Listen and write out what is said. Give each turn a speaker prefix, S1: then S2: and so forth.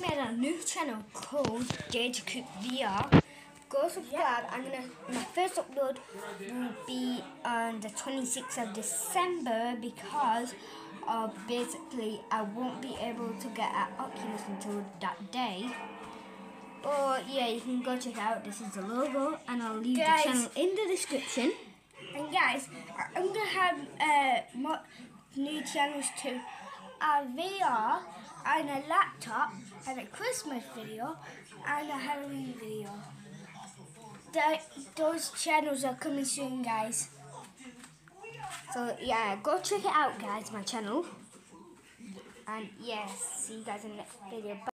S1: made a new channel called Data Cook VR. Go subscribe. I'm gonna. My first upload will be on the 26th of December because uh, basically I won't be able to get at Oculus until that day. But yeah, you can go check out. This is the logo, and I'll leave
S2: Guys.
S1: the channel in the description.
S2: And guys, I- I'm gonna have uh, more new channels too. A VR and a laptop and a Christmas video and a Halloween video. The, those channels are coming soon, guys.
S1: So yeah, go check it out, guys. My channel. And yes, see you guys in the next video. Bye.